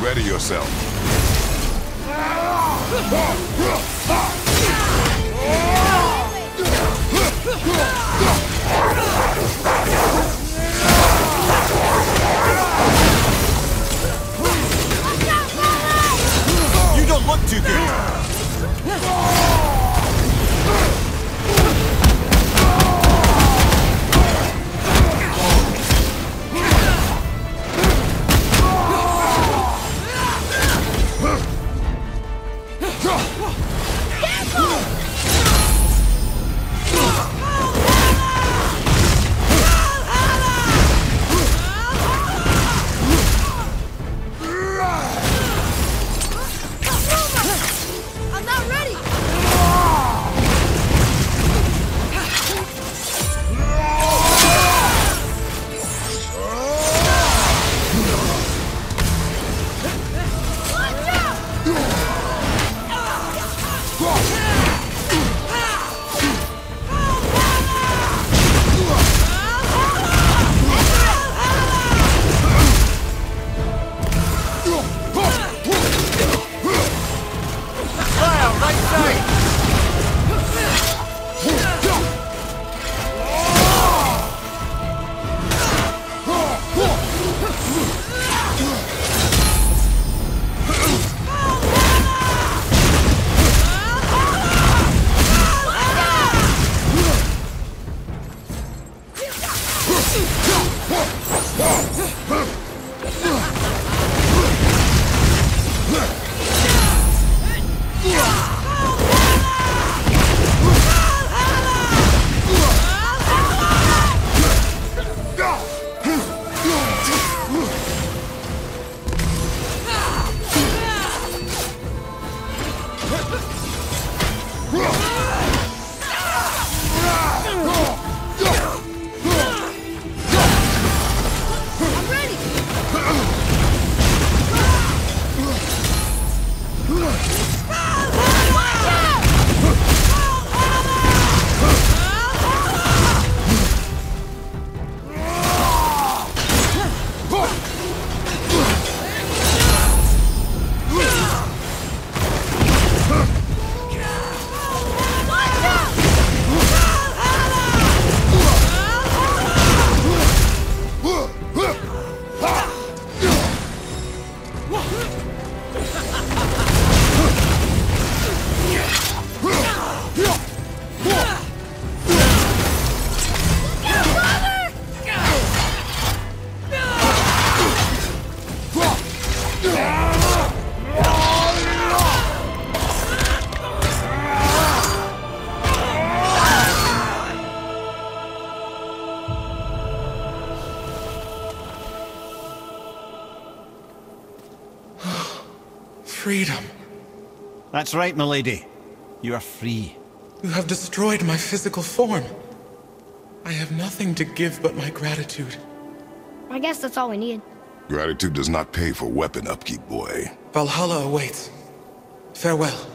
Ready yourself. あっ! Freedom. That's right, milady. You are free. You have destroyed my physical form. I have nothing to give but my gratitude. I guess that's all we need. Gratitude does not pay for weapon upkeep, boy. Valhalla awaits. Farewell.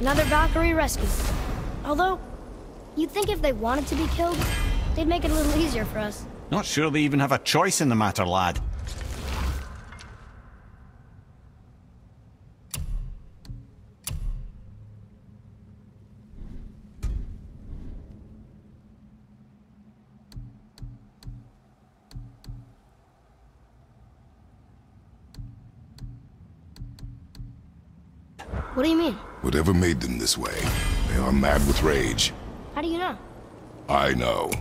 Another Valkyrie rescue. Although, you'd think if they wanted to be killed, they'd make it a little easier for us. Not sure they even have a choice in the matter, lad. What do you mean? Whatever made them this way, they are mad with rage. How do you know? I know.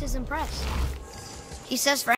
Voice is impressed. He says for